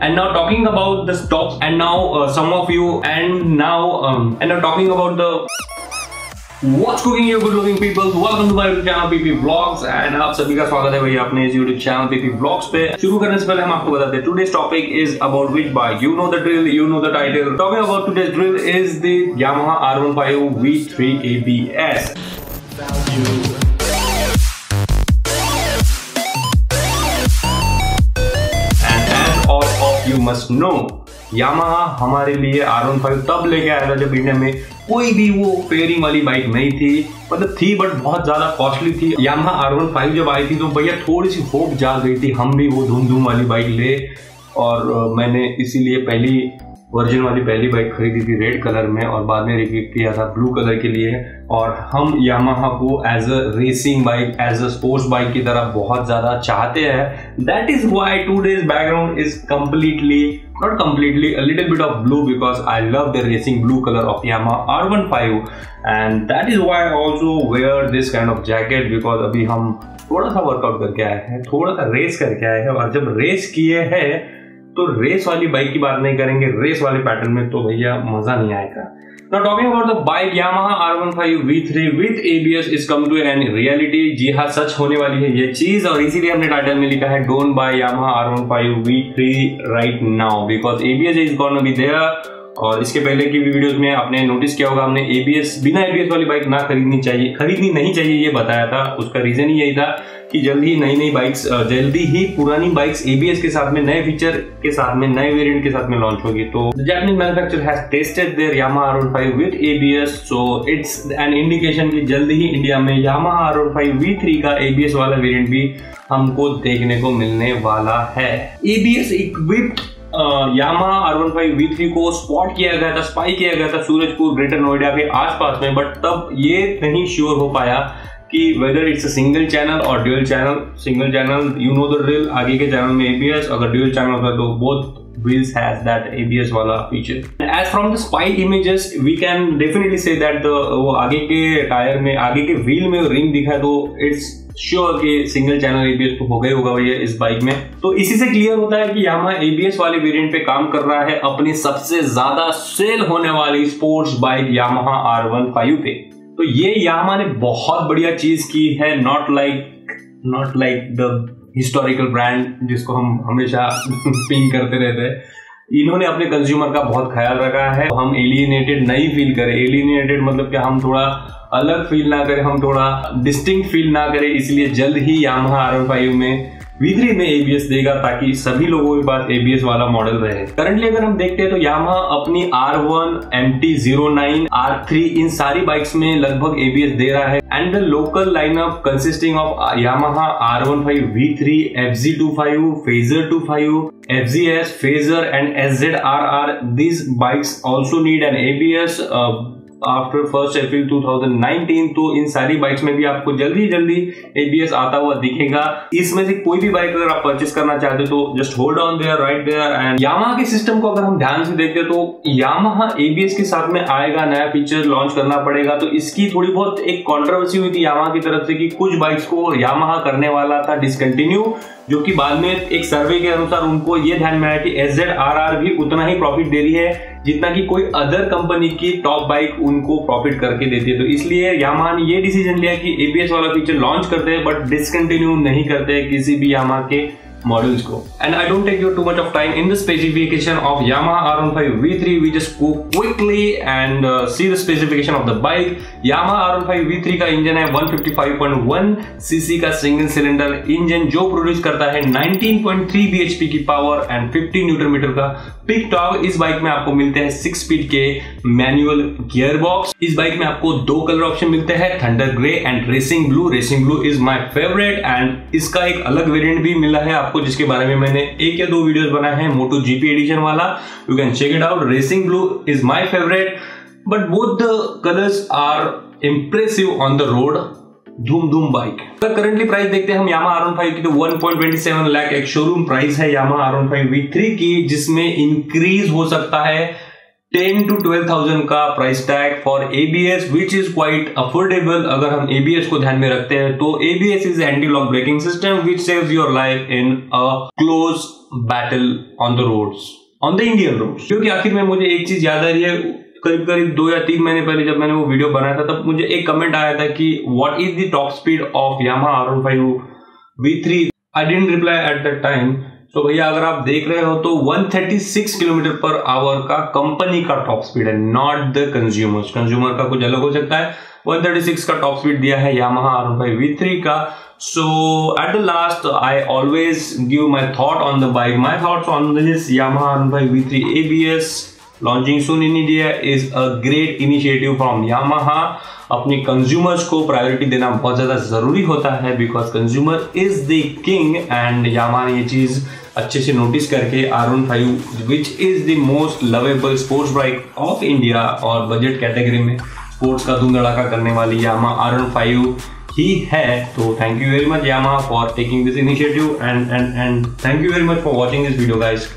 And now talking about the stocks, and now uh, some of you, and now um, and now talking about the What's cooking you good looking people? Welcome to my YouTube channel PP Vlogs and आप सभी का स्वागत है भैया अपने इस YouTube channel PP Vlogs पे शुरू करने से पहले हम आपको बताते हैं today's topic is about which bike you know the drill you know the title talking about today's drill is the Yamaha R15 V3 ABS and of no. Yamaha हमारे लिए आर वन फाइव तब लेके आया था जब India में कोई भी वो फेयरिंग वाली बाइक नहीं थी। मतलब थी बट बहुत ज़्यादा कॉस्टली थी। यामा आर वन फाइव जब आई थी तो भैया थोड़ी सी होप जा गई थी, हम भी वो धूम धूम वाली बाइक ले। और मैंने इसीलिए पहली वर्जन वाली पहली बाइक खरीदी थी रेड कलर में और बाद में रिपीट किया था ब्लू कलर के लिए। और हम यामाहा को as a racing bike as a sports bike की तरह बहुत ज़्यादा चाहते हैं। That is why today's background is completely not completely, a little bit of blue because I love the racing blue color of Yamaha R15 and that is why I also wear this kind of jacket because अभी हम थोड़ा सा workout करके आए हैं, थोड़ा सा race करके आए हैं। और जब रेस किए हैं तो रेस वाली बाइक की बात नहीं करेंगे रेस वाले पैटर्न में तो भैया मज़ा नहीं आएगा। Now talking about the bike, Yamaha R15 V3 with ABS is come to an reality, जी हाँ सच होने वाली है ये चीज़, और इसीलिए हमने टाइटल में लिखा है don't buy Yamaha R15 V3 right now, because ABS is gonna be there और इसके पहले की वीडियोस में आपने नोटिस किया होगा, हमने एबीएस बिना एबीएस वाली बाइक ना खरीदनी चाहिए, खरीदनी नहीं चाहिए, ये बताया था, उसका रीजन ही यही था कि जल्दी ही नई नई बाइक्स जल्दी ही पुरानी बाइक्स एबीएस के साथ में, नए फीचर के साथ में, नए वेरिएंट के साथ में लॉन्च होगी। तो Japanese manufacture has tested their Yamaha R15 with ABS so it's an indication कि जल्दी ही इंडिया में यामाहा R15 V3 का एबीएस वाला वेरिएंट भी हमको देखने को मिलने वाला है। ABS equipped Yamaha R one five V three को स्पॉट किया गया था स्पाई किया गया था सूरजपुर ग्रेटर नोएडा के आसपास में बट तब ये नहीं श्योर हो पाया कि whether it's a single channel और dual channel single channel you know the drill आगे के चैनल में एबीएस अगर ड्यूअल चैनल होगा तो both wheels has that ABS वाला feature. As from the spy images, we can definitely say that the वो आगे के टायर में आगे के व्हील में रिंग दिखा तो इट्स श्योर कि सिंगल चैनल एबीएस तो हो गया होगा भैया इस बाइक में तो इसी से क्लियर होता है कि यामा एबीएस वाले वेरिएंट पे काम कर रहा है अपनी सबसे ज़्यादा सेल होने वाली sports bike Yamaha R one five पे तो ये यामा ने बहुत बढ़िया चीज़ की है not like not like the historical brand जिसको हम हमेशा पिंक करते रहते हैं। इन्होंने अपने कंज्यूमर का बहुत ख्याल रखा है। हम एलिनेटेड नहीं फील करें। एलिनेटेड मतलब कि हम थोड़ा अलग फील ना करें, हम थोड़ा डिस्टिंग फील ना करें। इसलिए जल्द ही यामा आर फाइव में वी में एबीएस देगा ताकि सभी लोगों के पास एबीएस वाला मॉडल रहे। करंटली अगर हम देखते हैं तो यामा अपनी R one M T zero nine R three इन सारी बाइक्स में लगभग एबीएस दे रहा है। And the local lineup consisting of Yamaha R one five V three F G two five Fazer two five F G S Fazer and S Z R are these bikes also need an ABS after first April 2019 तो इन सारी bikes में भी आपको जल्दी जल्दी ABS आता हुआ दिखेगा। इसमें से कोई भी बाइक अगर आप परचेस करना चाहते हो तो just hold on there right there and Yamaha के सिस्टम को अगर हम ध्यान से देखते तो यामाहा एबीएस के साथ में आएगा, नया फीचर लॉन्च करना पड़ेगा। तो इसकी थोड़ी बहुत एक कॉन्ट्रोवर्सी हुई थी यामाहा की तरफ़ से कि कुछ बाइक्स को यामाहा करने वाला था डिसकंटिन्यू जो कि बाद में एक सर्वे के अनुसार उनको ये ध्यान में आया कि एस जेड आर आर भी उतना ही प्रॉफिट दे रही है, जितना कि कोई अदर कंपनी की टॉप बाइक उनको प्रॉफिट करके देती है। तो इसलिए यामा ने ये डिसीज़न लिया कि एबीएस वाला फीचर लॉन्च करते हैं बट डिसकंटिन्यू नहीं करते किसी भी यामा के models go. And I don't take you too much of time in the specification of Yamaha R15 V3. We just go quickly and uh, see the specification of the bike. Yamaha R15 V3 का engine है 155.1 CC का single cylinder engine जो produce करता है 19.3 bhp की power and 50 newton metre का peak torque इस bike में आपको मिलते हैं सिक्स स्पीड के मैनुअल गियर बॉक्स इस बाइक में आपको दो कलर ऑप्शन मिलते हैं thunder grey and racing blue racing blue is my favourite and इसका एक अलग वेरिएंट भी मिला है आपको आपको जिसके बारे में मैंने एक या दो वीडियोस बनाए हैं मोटो जीपी एडिशन वाला you can check it out racing blue is my favourite but both colours are impressive on the road धूम धूम बाइक अगर करंटली प्राइस देखते हैं हम यामा आर फाइव की तो 1.27 लाख एक शोरूम प्राइस है Yamaha R five V three की, जिसमें इंक्रीज हो सकता है टेन टू ट्वेल्व थाउज़ेंड का price tag for ABS which is quite affordable अगर हम एबीएस को ध्यान में रखते हैं तो ABS is anti lock braking system which saves your life in a close battle on the roads on the Indian road क्योंकि आखिर में मुझे एक चीज़ याद आ रही है, करीब करीब दो या तीन महीने पहले जब मैंने वो वीडियो बनाया था, तब मुझे एक कमेंट आया था कि what is the top speed of Yamaha R five V three I didn't reply at that time तो भैया, अगर आप देख रहे हो तो 136 किलोमीटर पर आवर का कंपनी का टॉप स्पीड है नॉट द कंज्यूमर्स कंज्यूमर का कुछ अलग हो सकता है। 136 का टॉप स्पीड दिया है Yamaha R five V three का। So at the last I always give my thought on the bike my thoughts on this Yamaha R five V three ABS launching soon in India is a great initiative from Yamaha अपने consumers को priority देना बहुत ज़्यादा ज़रूरी होता है because consumer is the king and Yamaha ये चीज़ अच्छे से नोटिस करके R one five which is the most lovable sports bike of India और बजट कैटेगरी में स्पोर्ट्स का धूम करने वाली यामा आर वन फाइव ही है। तो thank you very much Yamaha for taking this initiative and and and thank you very much for watching this video guys